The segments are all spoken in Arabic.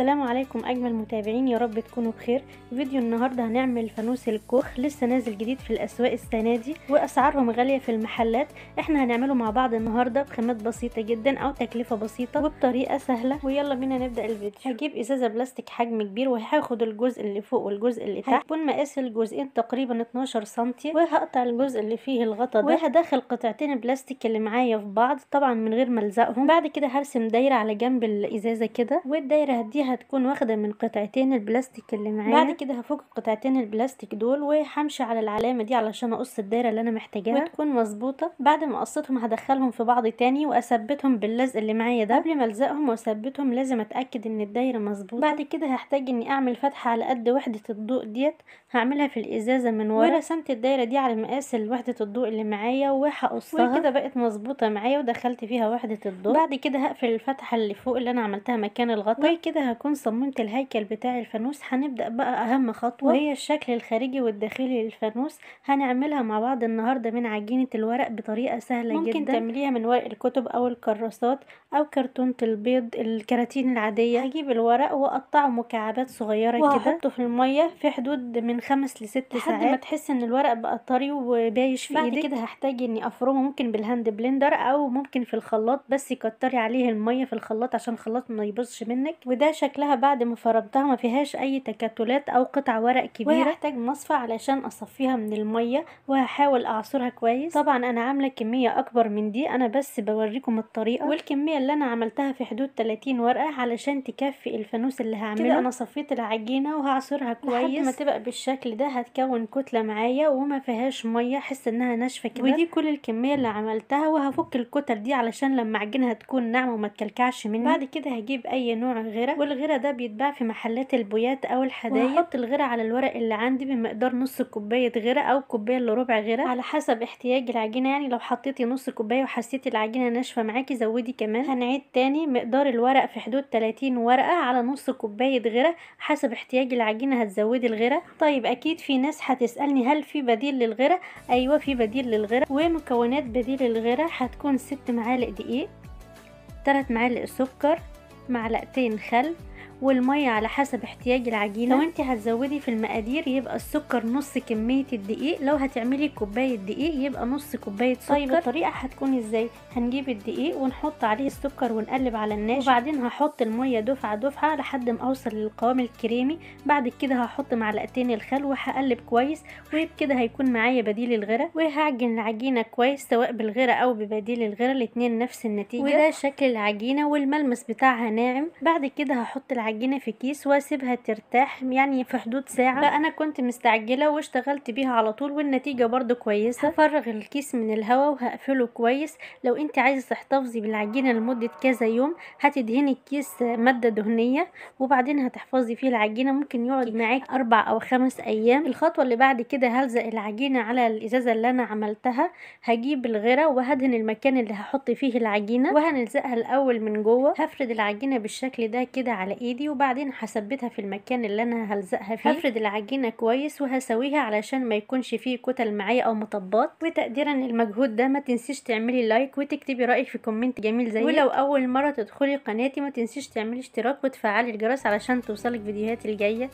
السلام عليكم أجمل متابعين يا رب تكونوا بخير. فيديو النهارده هنعمل فانوس الكوخ لسه نازل جديد في الأسواق السنة دي وأسعارهم غالية في المحلات. إحنا هنعمله مع بعض النهارده بخامات بسيطة جدا أو تكلفة بسيطة وبطريقة سهلة. ويلا بينا نبدأ الفيديو. هجيب إزازة بلاستيك حجم كبير وهاخد الجزء اللي فوق والجزء اللي تحت. هيكون مقاس الجزئين تقريبا 12 سم وهقطع الجزء اللي فيه الغطا ده. وهدخل قطعتين البلاستيك اللي معايا في بعض طبعا من غير ما ألزقهم. بعد كده هرسم دايرة على جنب الإزازة كده والدايرة دي هتكون واخدة من قطعتين البلاستيك اللي معايا. بعد كده هفك قطعتين البلاستيك دول وهمشي على العلامة دي علشان أقص الدايرة اللي أنا محتاجاها. وتكون مظبوطة. بعد ما قصيتهم هدخلهم في بعض تاني وأثبتهم باللزق اللي معايا ده. قبل ما ألزقهم وأثبتهم لازم أتأكد إن الدايرة مظبوطة. بعد كده هحتاج إني أعمل فتحة على قد وحدة الضوء ديت. هعملها في الإزازة من ورا. ورسمت الدايرة دي على مقاس وحدة الضوء اللي معايا وهقصها. وكده بقت مظبوطة معايا ودخلت فيها وحدة الضوء. بعد كده هقفل الفتحة اللي فوق اللي أنا عملتها مكان الغطا وكده هكون صممت الهيكل بتاع الفانوس. هنبدأ بقى أهم خطوة. وهي الشكل الخارجي والداخلي للفانوس. هنعملها مع بعض النهارده من عجينة الورق بطريقة سهلة ممكن جدا. ممكن تعمليها من ورق الكتب أو الكراسات أو كرتونه البيض الكراتين العادية. هجيب الورق وأقطعه مكعبات صغيرة كده. واحطه في المية في حدود من خمس لست ساعات. لحد ما تحس إن الورق بقى طري وبايش في بعد إيدك كده هحتاج إني أفرمه ممكن بال hand blender أو ممكن في الخلاط بس كتري عليه المية في الخلاط عشان الخلاط ما يبوظش منك. وده شكلها بعد ما فرمتها ما فيهاش أي تكتلات أو قطع ورق كبيرة. وهحتاج مصفى علشان أصفيها من المية وهحاول أعصرها كويس. طبعا أنا عاملة كمية أكبر من دي أنا بس بوريكم الطريقة. والكمية اللي أنا عملتها في حدود 30 ورقة علشان تكفي الفانوس اللي هعمله كده أنا صفيت العجينة وهعصرها كويس لحد ما تبقى بالشكل ده هتكون كتلة معايا وما فيهاش مية أحس إنها ناشفة كده. ودي كل الكمية اللي عملتها وهفك الكتل دي علشان لما اعجنها تكون ناعمة وما تكلكعش مني. بعد كده هجيب أي نوع غيره والغيره ده بيتباع في محلات البويات أو الحدايق. واحط الغيره على الورق اللي عندي بمقدار نص كوباية غيره أو كوباية إلا ربع غيره على حسب احتياج العجينة يعني لو حطيتي نص كوباية وحسيتي العجينة ناشفة معاكي زودي كمان. هنعيد تاني مقدار الورق في حدود 30 ورقة على نص كوباية غيره حسب احتياج العجينة هتزودي الغيره طيب أكيد في ناس هتسألني هل في بديل للغيره أيوه في بديل للغيره ومكونات بديل الغيره هتكون ست معالق دقيق 3 معالق سكر معلقتين خل والمية على حسب احتياج العجينة. لو انت هتزودي في المقادير يبقى السكر نص كمية الدقيق. لو هتعملي كوباية دقيق يبقى نص كوباية سكر. طيب الطريقة هتكون إزاي؟ هنجيب الدقيق ونحط عليه السكر ونقلب على الناشف. وبعدين هحط المية دفعة دفعة لحد ما اوصل للقوام الكريمي. بعد كده هحط معلقتين الخل وهقلب كويس وبكده هيكون معايا بديل الغيرة. وهعجن العجينة كويس سواء بالغيرة أو ببديل الغيرة الاتنين نفس النتيجة. وده شكل العجينة والملمس بتاعها ناعم. بعد كده هحط العجينة العجينه في كيس وأسيبها ترتاح يعني في حدود ساعة. فانا كنت مستعجلة واشتغلت بيها على طول والنتيجة برضو كويسة. هفرغ الكيس من الهواء وهقفله كويس. لو أنت عايزة تحتفظي بالعجينة لمدة كذا يوم هتدهني الكيس مادة دهنية وبعدين هتحفظي فيه العجينة. ممكن يقعد معاك أربع أو خمس أيام. الخطوة اللي بعد كده هلزق العجينة على الإزازة اللي أنا عملتها. هجيب الغرا وهدهن المكان اللي هحط فيه العجينة وهنلزقها الأول من جوه. هفرد العجينة بالشكل ده كده على إيدي. وبعدين هثبتها في المكان اللي أنا هلزقها فيه. هفرد العجينة كويس وهسويها علشان ما يكونش فيه كتل معايا أو مطبات. وتقديرا للمجهود ده ما تنسيش تعملي like وتكتبي رأيك في comment جميل زيك ولو أول مرة تدخلي قناتي ما تنسيش تعملي اشتراك وتفعلي الجرس علشان توصلك فيديوهاتي الجاية.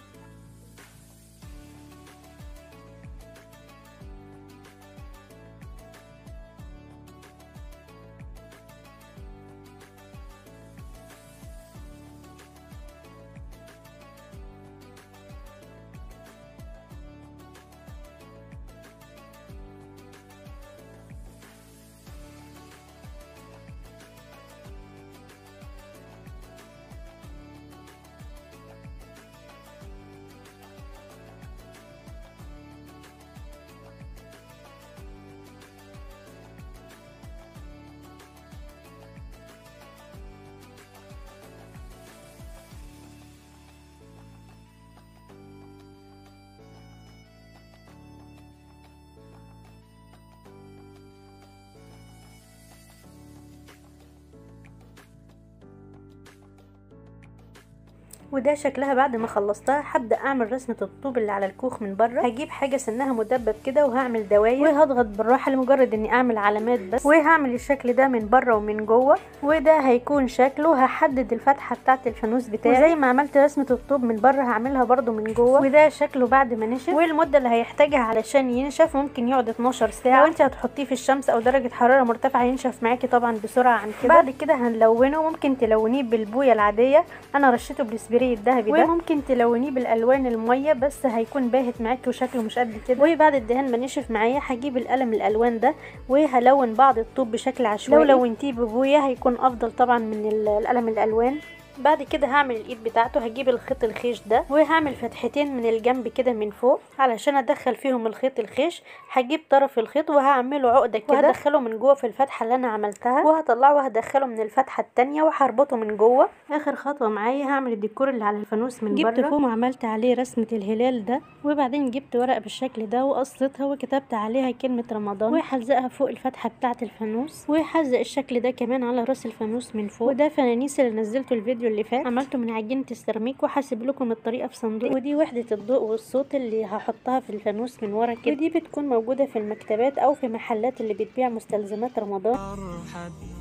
وده شكلها بعد ما خلصتها. هبدأ أعمل رسمة الطوب اللي على الكوخ من بره. هجيب حاجة سنها مدبب كده وهعمل دواير وهضغط بالراحة لمجرد إني أعمل علامات بس. وهعمل الشكل ده من بره ومن جوه. وده هيكون شكله. هحدد الفتحة بتاعة الفانوس بتاعي. وزي ما عملت رسمة الطوب من بره هعملها برده من جوه. وده شكله بعد ما نشف. والمدة اللي هيحتاجها علشان ينشف ممكن يقعد 12 ساعة. لو انت هتحطيه في الشمس أو درجة حرارة مرتفعة ينشف معاكي طبعا بسرعة عن كده. بعد كده هنلونه. ممكن تلونيه بالبوية العادية. أنا رشيته بالسبراي الذهبي ده. وممكن تلونيه بالألوان المية بس هيكون باهت معاكي وشكله مش قد كده. وبعد الدهان ما نشف معايا هجيب القلم الألوان ده وهلون بعض الطوب بشكل عشوائي. لو لونتيه ببوية هيكون أفضل طبعا من القلم الألوان. بعد كده هعمل الإيد بتاعته هجيب الخيط الخيش ده وهعمل فتحتين من الجنب كده من فوق علشان أدخل فيهم الخيط الخيش. هجيب طرف الخيط وهعمله عقدة كده. وهدخله من جوه في الفتحة اللي أنا عملتها. وهطلعه وهدخله من الفتحة التانية وهربطه من جوه. آخر خطوة معايا هعمل الديكور اللي على الفانوس من جبت بره. فوم وعملت عليه رسمة الهلال ده وبعدين جبت ورقه بالشكل ده وقصيتها وكتبت عليها كلمة رمضان. وهلزقها فوق الفتحة بتاعة الفانوس وهلزق الشكل ده كمان على رأس الفانوس من فوق. وده فنانيس اللي نزلته الفيديو اللي فات. عملته من عجينه السيراميك وهسيب لكم الطريقة في صندوق. ودي وحدة الضوء والصوت اللي هحطها في الفانوس من ورا كده. ودي بتكون موجودة في المكتبات أو في محلات اللي بتبيع مستلزمات رمضان.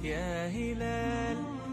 يا هلال.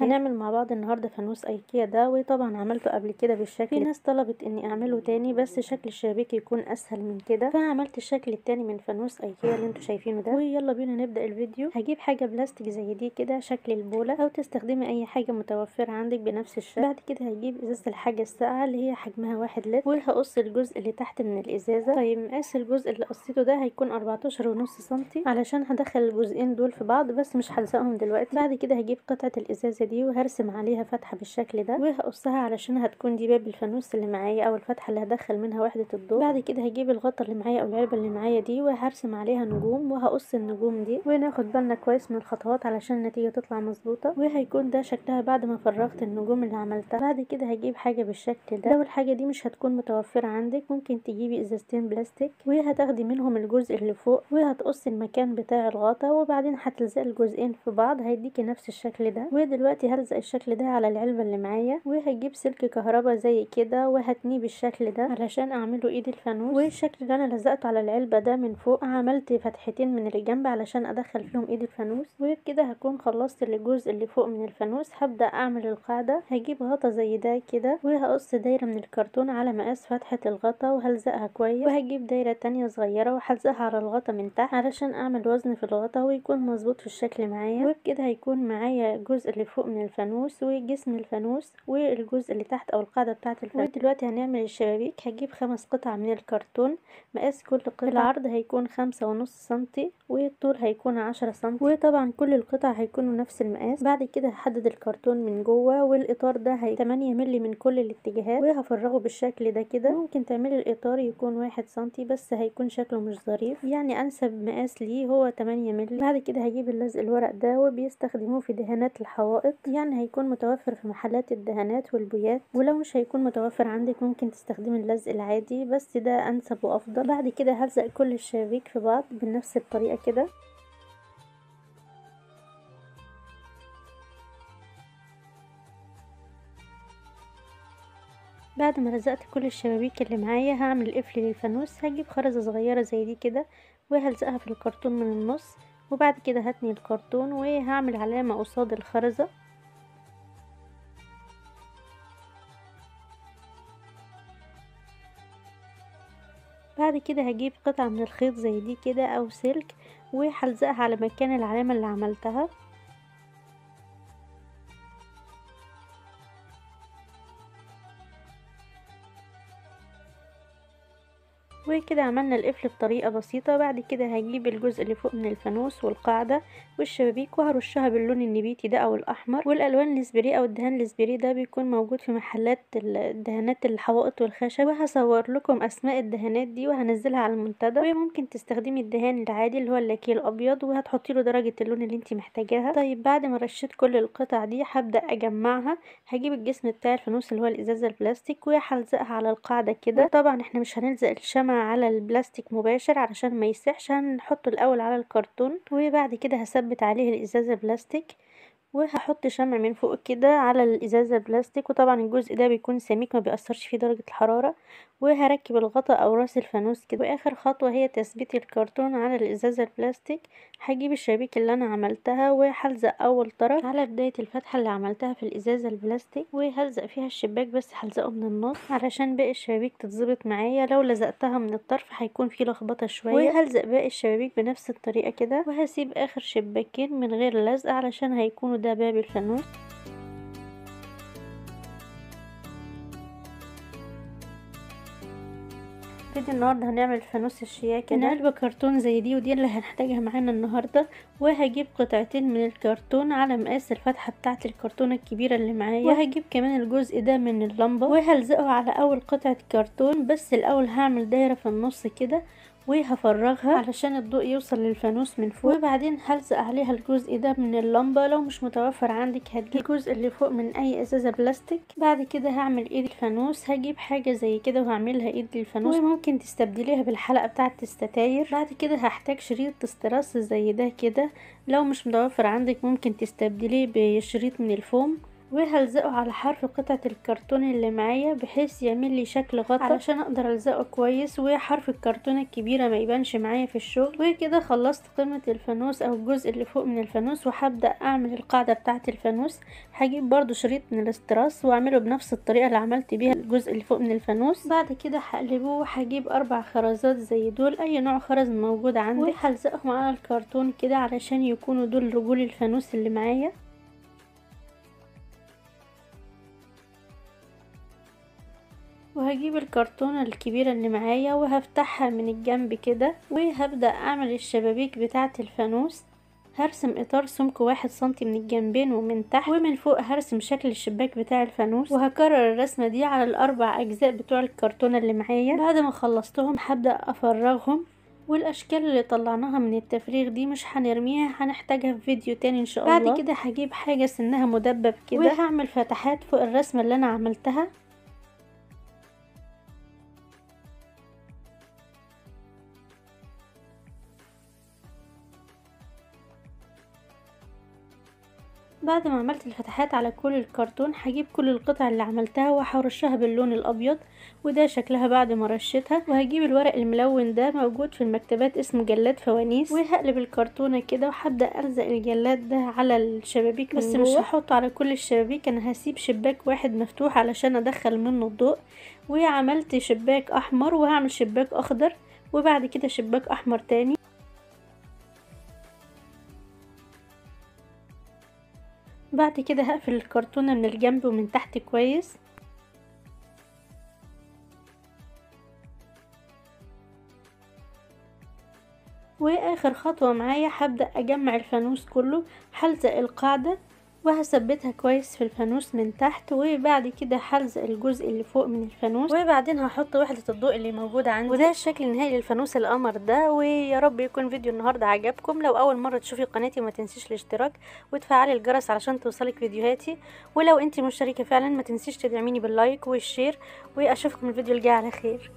هنعمل مع بعض النهارده فانوس أيكيا ده وطبعا عملته قبل كده بالشكل في ناس طلبت إني أعمله تاني بس شكل الشبابيك يكون أسهل من كده. فعملت الشكل التاني من فانوس أيكيا اللي أنتوا شايفينه ده. ويلا بينا نبدأ الفيديو. هجيب حاجة بلاستيك زي دي كده شكل البولة أو تستخدمي أي حاجة متوفرة عندك بنفس الشكل. بعد كده هجيب إزازة الحاجة الساقعة اللي هي حجمها واحد لتر وهقص الجزء اللي تحت من الإزازة. طيب مقاس الجزء اللي قصيته ده هيكون 14 ونص سنتي علشان هدخل الجزئين دول في بعض بس مش هلزقهم دلوقتي. بعد كده هجيب قطعة الإزازة دي وهرسم عليها فتحة بالشكل ده وهقصها علشان هتكون دي باب الفانوس اللي معايا أو الفتحة اللي هدخل منها وحدة الضوء. بعد كده هجيب الغطا اللي معايا أو العلبة اللي معايا دي وهرسم عليها نجوم وهقص النجوم دي وناخد بالنا كويس من الخطوات علشان النتيجة تطلع مظبوطة وهيكون ده شكلها بعد ما فرغت النجوم اللي عملتها. بعد كده هجيب حاجة بالشكل ده. لو الحاجة دي مش هتكون متوفرة عندك ممكن تجيبي إزازتين بلاستيك وهتاخدي منهم الجزء اللي فوق وهتقصي المكان بتاع الغطا وبعدين هتلزقي الجزئين في بعض هيديكي نفس الشكل ده. ودلوقتي هلزق الشكل ده على العلبة اللي معايا وهجيب سلك كهربا زي كده وهتنيه بالشكل ده علشان أعمله إيد الفانوس. والشكل اللي أنا لزقته على العلبة ده من فوق عملت فتحتين من الجنب علشان أدخل فيهم إيد الفانوس. وبكده هكون خلصت الجزء اللي فوق من الفانوس هبدأ أعمل القاعدة. هجيب غطا زي ده كده وهقص دايرة من الكرتون على مقاس فتحة الغطا وهلزقها كويس. وهجيب دايرة تانية صغيرة وهلزقها على الغطا من تحت علشان أعمل وزن في الغطا ويكون مظبوط في الشكل معايا. وبكده هيكون معايا الجزء اللي فوق من الفانوس وجسم الفانوس والجزء اللي تحت أو القاعدة بتاعة الفانوس. ودلوقتي هنعمل الشبابيك هجيب خمس قطع من الكرتون مقاس كل قطعة. العرض هيكون خمسة ونص سنتي والطول هيكون عشرة سنتي. وطبعا كل القطع هيكونوا نفس المقاس. بعد كده هحدد الكرتون من جوه والإطار ده هي 8 مللي من كل الاتجاهات. وهفرغه بالشكل ده كده. ممكن تعملي الإطار يكون واحد سنتي بس هيكون شكله مش ظريف. يعني أنسب مقاس ليه هو 8 مللي. بعد كده هجيب اللزق الورق ده وبيستخدموه في دهانات الحوائط. يعني هيكون متوفر في محلات الدهانات والبويات. ولو مش هيكون متوفر عندك ممكن تستخدمي اللزق العادي. بس ده أنسب وأفضل. بعد كده هلزق كل الشبابيك في بعض بنفس الطريقة كده. بعد ما لزقت كل الشبابيك اللي معايا هعمل قفل للفانوس. هجيب خرزة صغيرة زي دي كده وهلزقها في الكرتون من النص. وبعد كده هتني الكرتون وهعمل علامة قصاد الخرزة. بعد كده هجيب قطعة من الخيط زي دي كده أو سلك وهلزقها على مكان العلامة اللي عملتها. وكده عملنا القفل بطريقة بسيطة بعد كده هجيب الجزء اللي فوق من الفانوس والقاعدة والشبابيك وهرشها باللون النبيتي ده أو الأحمر. والألوان الاسبري أو الدهان الاسبري ده بيكون موجود في محلات الدهانات الحوائط والخشب. وهصور لكم أسماء الدهانات دي وهنزلها على المنتدى. وممكن تستخدمي الدهان العادي اللي هو اللاكيه الأبيض وهتحطي له درجة اللون اللي انت محتاجاها. طيب بعد ما رشيت كل القطع دي هبدأ أجمعها. هجيب الجسم بتاع الفانوس اللي هو الازازة البلاستيك وهلزقها على القاعدة كده. طبعا إحنا مش هنلزق الشمع على البلاستيك مباشر علشان ما يسيحش هنحطه الأول على الكرتون وبعد كده هثبت عليه الإزازة بلاستيك. وهحط شمع من فوق كده على الإزازة البلاستيك وطبعا الجزء ده بيكون سميك ما بيأثرش فيه درجة الحرارة. وهركب الغطاء أو راس الفانوس كده. وآخر خطوة هي تثبيت الكرتون على الإزازة البلاستيك. هجيب الشبابيك اللي أنا عملتها وهلزق أول طرف على بداية الفتحة اللي عملتها في الإزازة البلاستيك وهلزق فيها الشباك بس هلزقه من النص. علشان باقي الشبابيك تتظبط معايا لو لزقتها من الطرف هيكون في لخبطة شوية. وهلزق باقي الشبابيك بنفس الطريقة كده. وهسيب آخر شباكين من غير لزق علشان هيكونوا ده باب الفانوس. فيديو النهارده هنعمل فانوس الشياكة ده. علبة كرتون زي دي ودي اللي هنحتاجها معانا النهارده. وهجيب قطعتين من الكرتون على مقاس الفتحة بتاعة الكرتونة الكبيرة اللي معايا. وهجيب كمان الجزء ده من اللمبة. وهلزقه على أول قطعة كرتون بس الأول هعمل دايرة في النص كده. وهفرغها علشان الضوء يوصل للفانوس من فوق. وبعدين هلزق عليها الجزء ده من اللمبة. لو مش متوفر عندك هتجيب الجزء اللي فوق من أي إزازة بلاستيك. بعد كده هعمل إيد الفانوس. هجيب حاجة زي كده وهعملها إيد الفانوس. وممكن تستبدليها بالحلقة بتاعة الستاير. بعد كده هحتاج شريط استراس زي ده كده. لو مش متوفر عندك ممكن تستبدليه بشريط من الفوم. وهلزقه على حرف قطعة الكرتون اللي معايا بحيث يعمل لي شكل غطا. علشان أقدر ألزقه كويس وحرف الكرتونة الكبيرة ما يبانش معايا في الشغل. وكده خلصت قمة الفانوس أو الجزء اللي فوق من الفانوس وهبدأ أعمل القاعدة بتاعة الفانوس. هجيب برضو شريط من الاستراس وأعمله بنفس الطريقة اللي عملت بيها الجزء اللي فوق من الفانوس. بعد كده هقلبه وهجيب أربع خرزات زي دول أي نوع خرز موجود عندي. وهلزقهم على الكرتون كده علشان يكونوا دول رجول الفانوس اللي معايا. وهجيب الكرتونة الكبيرة اللي معايا وهفتحها من الجنب كده وهبدأ أعمل الشبابيك بتاعة الفانوس. هرسم إطار سمك واحد سنتي من الجنبين ومن تحت ومن فوق هرسم شكل الشباك بتاع الفانوس. وهكرر الرسمة دي على الأربع أجزاء بتوع الكرتونة اللي معايا. بعد ما خلصتهم هبدأ أفرغهم والأشكال اللي طلعناها من التفريغ دي مش هنرميها هنحتاجها في فيديو تاني إن شاء الله. بعد كده هجيب حاجة سنها مدبب كده. وهعمل فتحات فوق الرسمة اللي أنا عملتها. بعد ما عملت الفتحات على كل الكرتون هجيب كل القطع اللي عملتها وهرشها باللون الأبيض وده شكلها بعد ما رشيتها. وهجيب الورق الملون ده موجود في المكتبات اسمه جلاد فوانيس. وهقلب الكرتونة كده وهبدأ ألزق الجلاد ده على الشبابيك بس مش هحطه على كل الشبابيك أنا هسيب شباك واحد مفتوح علشان أدخل منه الضوء. وعملت شباك أحمر وهعمل شباك أخضر وبعد كده شباك أحمر تاني. بعد كده هقفل الكرتونة من الجنب ومن تحت كويس. وآخر خطوة معايا هبدأ أجمع الفانوس كله هلزق القاعدة وهثبتها كويس في الفانوس من تحت وبعد كده هلزق الجزء اللي فوق من الفانوس وبعدين هحط وحدة الضوء اللي موجودة عندي. وده الشكل النهائي للفانوس القمر ده ويا رب يكون فيديو النهاردة عجبكم. لو أول مرة تشوفي قناتي ما تنسيش الاشتراك وتفعلي الجرس علشان توصلك فيديوهاتي. ولو انت مشتركة فعلا ما تنسيش تدعميني باللايك والشير وأشوفكم الفيديو الجاي على خير.